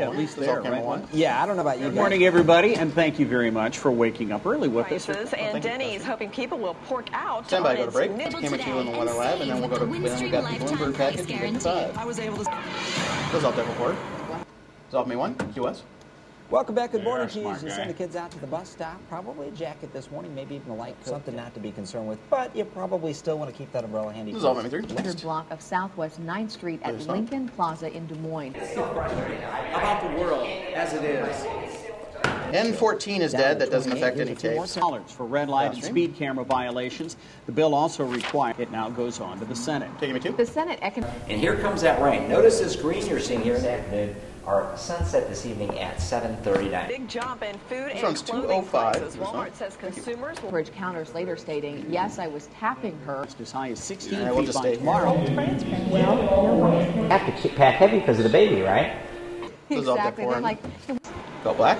camera at least This is all there, camera right? one. Yeah, I don't know about you Good guys. morning, everybody, and thank you very much for waking up early with us. Prices and thank you, Denny's hoping people will pork out Stand by, on go to its break. new Camera two in the weather oh lab, and then we'll go to then we got the Bloomberg package and. I was able to. Goes off Devil Ford. Goes off me one. QS. Welcome back. Good morning Yeah, to you. you send the kids out to the bus stop, probably a jacket this morning, maybe even a light coat. Something not to be concerned with, but you probably still want to keep that umbrella handy. This is all you. me three. Third Next. block of Southwest 9th Street at Lincoln Plaza in Des Moines. About the world as it is. N14 is dead. That doesn't affect any a few tapes. dollars for red light and speed camera violations. The bill also requires it now goes on to the Senate. Taking me two. The Senate Economic And here comes that rain. Notice this green you're seeing here in the afternoon. Our sunset this evening at 7:39. Big jump in food This and one's clothing 205. prices. Oh Walmart says consumers will Bridge counters later stating, yes, I was tapping her. As high as 16 All right, we'll feet just by stay tomorrow. Have to keep pack heavy because of the baby, right? This is all Exactly. They're like, Go black.